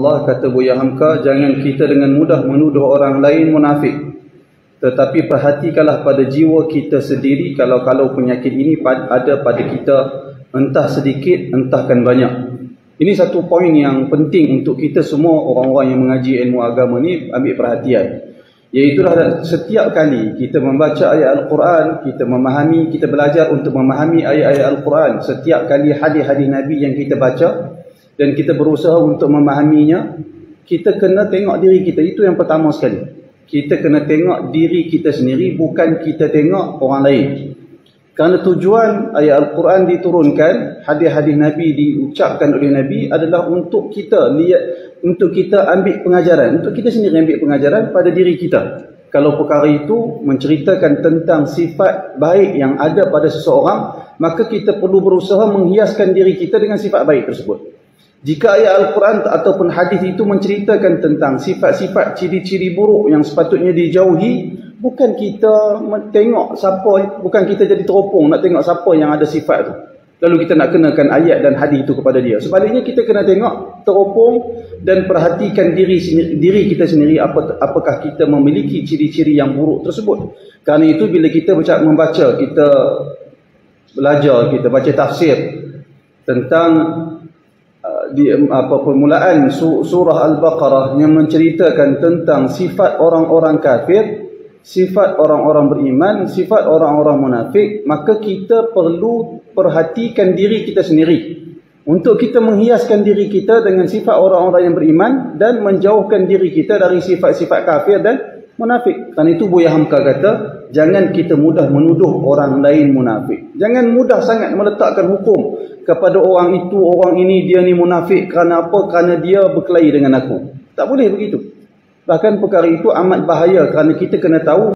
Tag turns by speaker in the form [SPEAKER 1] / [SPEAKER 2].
[SPEAKER 1] Allah kata Buya Hamka, jangan kita dengan mudah menuduh orang lain munafik. Tetapi perhatikanlah pada jiwa kita sendiri kalau-kalau penyakit ini ada pada kita entah sedikit, entahkan banyak. Ini satu poin yang penting untuk kita semua orang-orang yang mengaji ilmu agama ni ambil perhatian. Iaitulah setiap kali kita membaca ayat Al-Quran, kita memahami, kita belajar untuk memahami ayat-ayat Al-Quran. Setiap kali hadis-hadis Nabi yang kita baca, dan kita berusaha untuk memahaminya kita kena tengok diri kita. Itu yang pertama sekali. Kita kena tengok diri kita sendiri bukan kita tengok orang lain. Kerana tujuan ayat Al-Quran diturunkan hadis-hadis Nabi diucapkan oleh Nabi adalah untuk kita lihat untuk kita ambil pengajaran. Untuk kita sendiri ambil pengajaran pada diri kita. Kalau perkara itu menceritakan tentang sifat baik yang ada pada seseorang maka kita perlu berusaha menghiaskan diri kita dengan sifat baik tersebut jika ayat Al-Quran ataupun hadis itu menceritakan tentang sifat-sifat ciri-ciri buruk yang sepatutnya dijauhi, bukan kita tengok siapa, bukan kita jadi teropong nak tengok siapa yang ada sifat itu. Lalu kita nak kenakan ayat dan hadis itu kepada dia. Sebaliknya kita kena tengok teropong dan perhatikan diri diri kita sendiri apakah kita memiliki ciri-ciri yang buruk tersebut. Kerana itu bila kita membaca, kita belajar, kita baca tafsir tentang di apa permulaan surah al-baqarah yang menceritakan tentang sifat orang-orang kafir sifat orang-orang beriman sifat orang-orang munafik maka kita perlu perhatikan diri kita sendiri. Untuk kita menghiaskan diri kita dengan sifat orang-orang yang beriman dan menjauhkan diri kita dari sifat-sifat kafir dan munafik kan itu Buya Hamka kata jangan kita mudah menuduh orang lain munafik jangan mudah sangat meletakkan hukum kepada orang itu, orang ini, dia ni munafik kerana apa? Kerana dia berkelahi dengan aku. Tak boleh begitu. Bahkan perkara itu amat bahaya kerana kita kena tahu